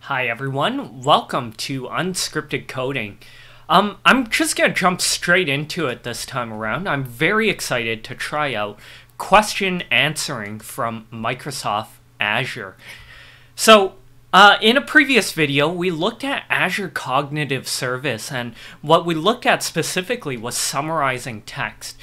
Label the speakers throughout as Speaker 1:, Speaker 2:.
Speaker 1: Hi everyone, welcome to Unscripted Coding. Um, I'm just gonna jump straight into it this time around. I'm very excited to try out question answering from Microsoft Azure. So, uh, in a previous video, we looked at Azure Cognitive Service, and what we looked at specifically was summarizing text.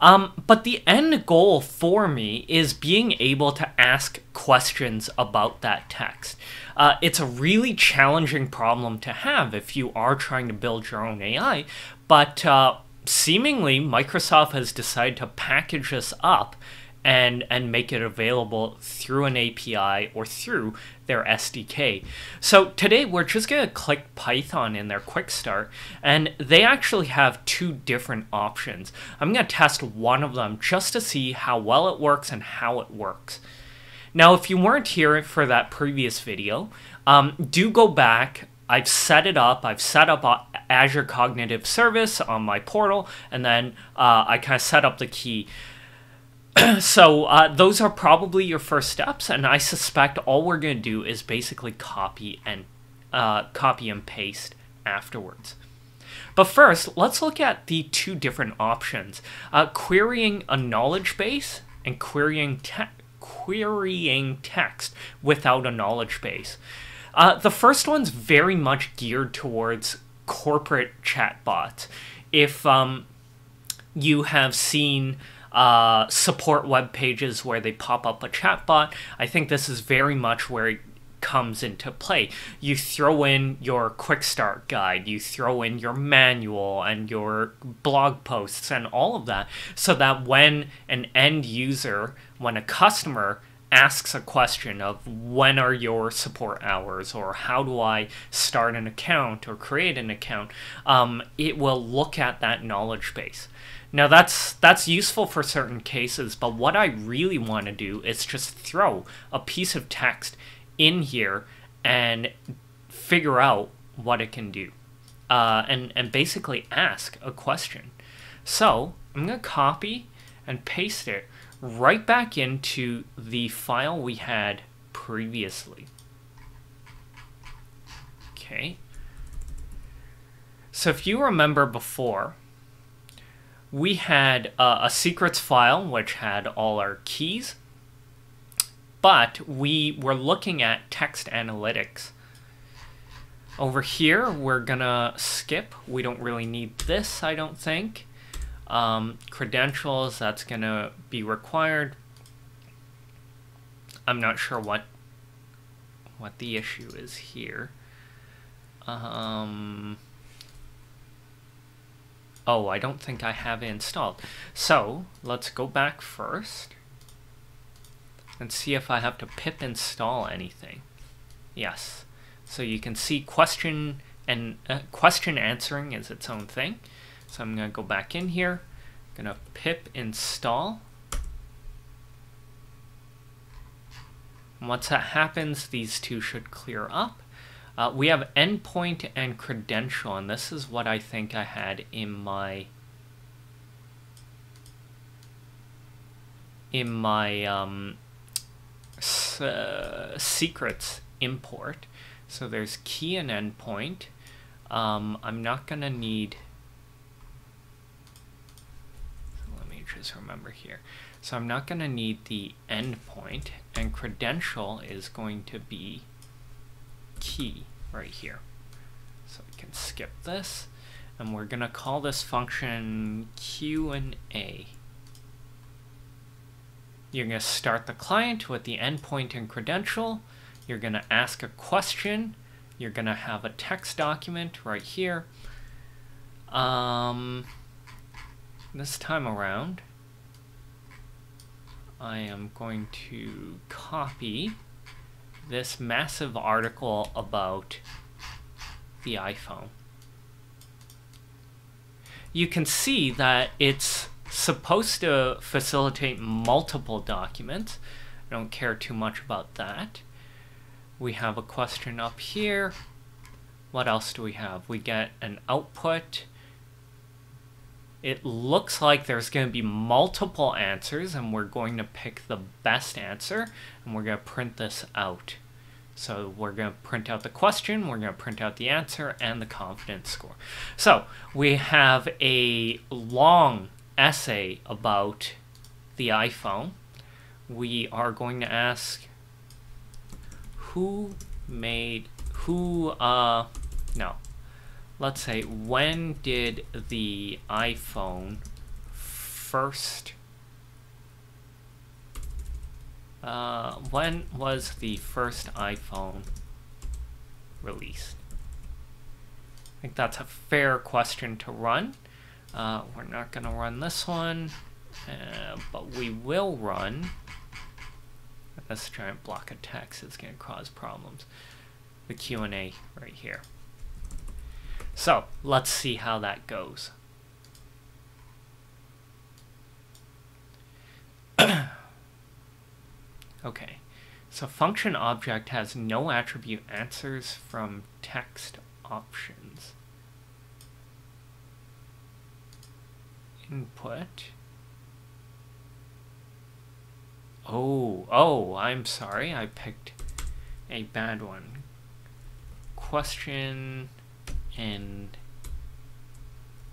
Speaker 1: Um, but the end goal for me is being able to ask questions about that text. Uh, it's a really challenging problem to have if you are trying to build your own AI, but uh, seemingly Microsoft has decided to package this up and and make it available through an API or through their SDK. So today we're just going to click Python in their quick start and they actually have two different options. I'm going to test one of them just to see how well it works and how it works. Now if you weren't here for that previous video, um, do go back I've set it up. I've set up Azure Cognitive Service on my portal, and then uh, I kind of set up the key. so uh, those are probably your first steps, and I suspect all we're going to do is basically copy and uh, copy and paste afterwards. But first, let's look at the two different options: uh, querying a knowledge base and querying te querying text without a knowledge base. Uh, the first one's very much geared towards corporate chatbots. If um, you have seen uh, support web pages where they pop up a chatbot. I think this is very much where it comes into play. You throw in your quick start guide, you throw in your manual and your blog posts and all of that so that when an end user, when a customer asks a question of when are your support hours or how do I start an account or create an account, um, it will look at that knowledge base. Now that's that's useful for certain cases, but what I really want to do is just throw a piece of text in here and figure out what it can do. Uh, and, and basically ask a question. So I'm going to copy and paste it right back into the file we had previously. Okay. So if you remember before, we had uh, a secrets file which had all our keys, but we were looking at text analytics. Over here, we're gonna skip. We don't really need this, I don't think. Um, credentials, that's gonna be required. I'm not sure what what the issue is here. Um, Oh, I don't think I have it installed. So, let's go back first and see if I have to pip install anything. Yes. So you can see question and uh, question answering is its own thing. So I'm going to go back in here, I'm going to pip install. once that happens, these two should clear up. Uh, we have endpoint and credential, and this is what I think I had in my in my um, uh, secrets import. So there's key and endpoint. Um, I'm not going to need... Let me just remember here. So I'm not going to need the endpoint, and credential is going to be key right here. So we can skip this, and we're going to call this function Q and A. You're going to start the client with the endpoint and credential. You're going to ask a question. You're going to have a text document right here. Um, this time around, I am going to copy this massive article about the iPhone. You can see that it's supposed to facilitate multiple documents. I don't care too much about that. We have a question up here. What else do we have? We get an output. It looks like there's going to be multiple answers and we're going to pick the best answer and we're going to print this out. So we're going to print out the question, we're going to print out the answer and the confidence score. So we have a long essay about the iPhone. We are going to ask who made, who, uh, no, let's say, when did the iPhone first uh, when was the first iPhone released? I think that's a fair question to run. Uh, we're not going to run this one, uh, but we will run. This giant block of text is going to cause problems. The Q&A right here. So let's see how that goes. okay, so function object has no attribute answers from text options. Input. Oh, oh, I'm sorry, I picked a bad one. Question and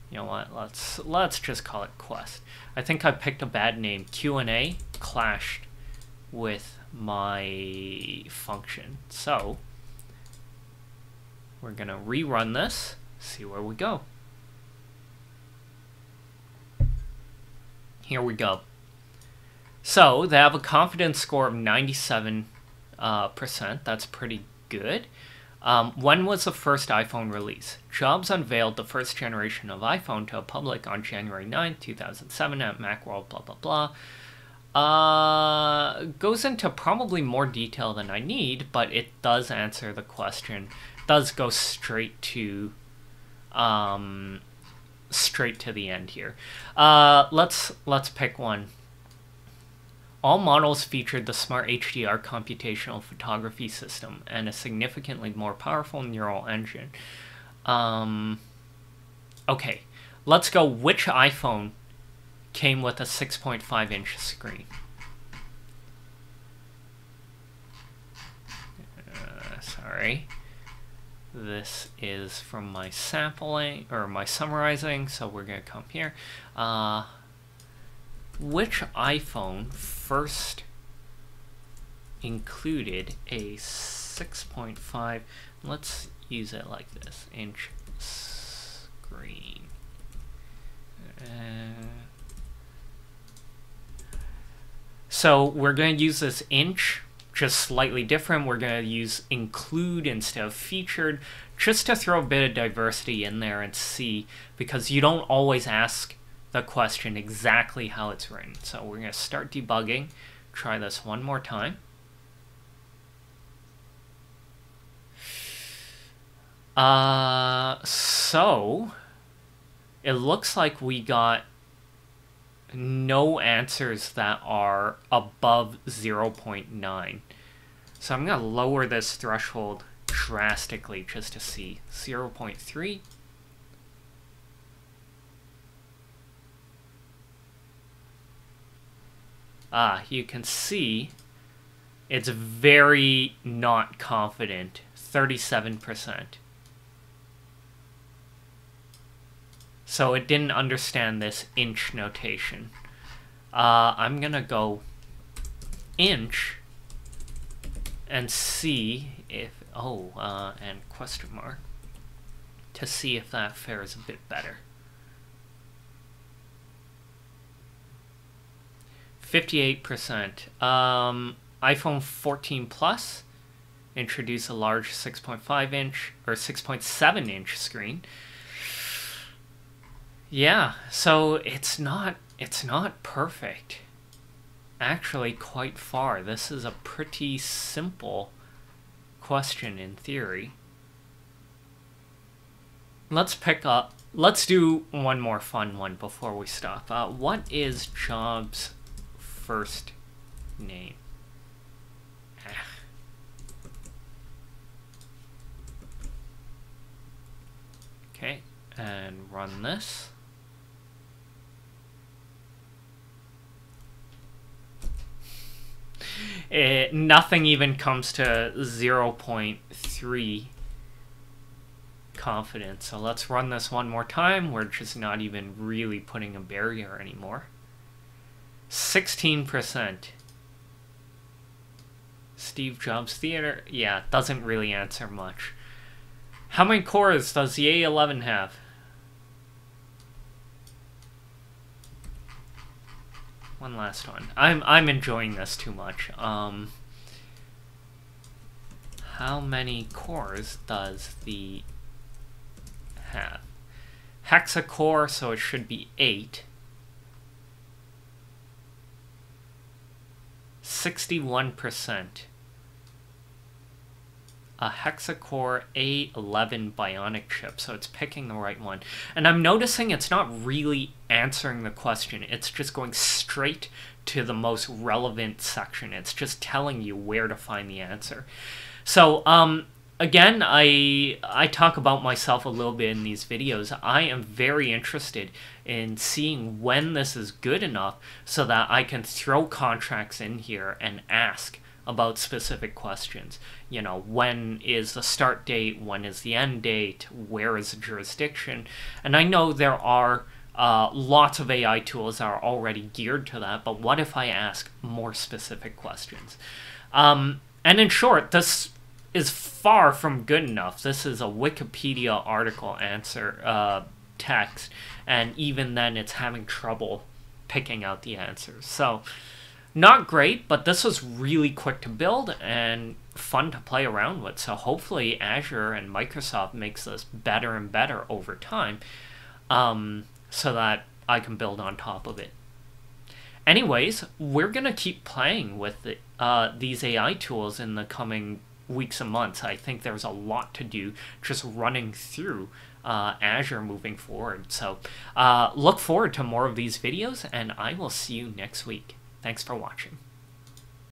Speaker 1: you know what let's let's just call it quest. I think i picked a bad name. Q&a clashed with my function. So we're gonna rerun this see where we go. Here we go. So they have a confidence score of 97 uh, percent. That's pretty good um, when was the first iPhone released? Jobs unveiled the first generation of iPhone to the public on January 9, 2007 at Macworld, blah, blah, blah. Uh, goes into probably more detail than I need, but it does answer the question. Does go straight to, um, straight to the end here. Uh, let's let's pick one. All models featured the Smart HDR computational photography system and a significantly more powerful neural engine. Um, okay, let's go which iPhone came with a 6.5 inch screen. Uh, sorry. This is from my sampling, or my summarizing, so we're going to come here. Uh, which iPhone first included a 6.5 let's use it like this inch screen? Uh, so we're going to use this inch just slightly different. We're going to use include instead of featured just to throw a bit of diversity in there and see because you don't always ask the question exactly how it's written. So we're going to start debugging. Try this one more time. Uh, so it looks like we got no answers that are above 0.9. So I'm going to lower this threshold drastically just to see. 0.3, Ah, you can see it's very not confident. 37%. So it didn't understand this inch notation. Uh, I'm gonna go inch and see if, oh, uh, and question mark, to see if that fares a bit better. 58%. Um, iPhone 14 Plus introduced a large 6.5 inch or 6.7 inch screen. Yeah, so it's not it's not perfect. Actually, quite far. This is a pretty simple question in theory. Let's pick up. Let's do one more fun one before we stop. Uh, what is Jobs' first name. Ugh. Okay, and run this. It, nothing even comes to 0 0.3 confidence. So let's run this one more time. We're just not even really putting a barrier anymore. 16%. Steve Jobs Theater, yeah, doesn't really answer much. How many cores does the A11 have? One last one. I'm I'm enjoying this too much. Um, how many cores does the have? Hexa-core, so it should be eight. 61%. A hexa-core A11 Bionic chip, so it's picking the right one. And I'm noticing it's not really answering the question. It's just going straight to the most relevant section. It's just telling you where to find the answer. So, um, again, I I talk about myself a little bit in these videos. I am very interested in seeing when this is good enough so that I can throw contracts in here and ask about specific questions. You know, when is the start date? When is the end date? Where is the jurisdiction? And I know there are uh, lots of AI tools that are already geared to that, but what if I ask more specific questions? Um, and in short, this is far from good enough. This is a Wikipedia article answer uh, text, and even then, it's having trouble picking out the answers. So, not great, but this was really quick to build and fun to play around with. So hopefully, Azure and Microsoft makes this better and better over time, um, so that I can build on top of it. Anyways, we're gonna keep playing with the, uh, these AI tools in the coming weeks and months. I think there's a lot to do just running through uh, Azure moving forward. So uh, look forward to more of these videos, and I will see you next week. Thanks for watching.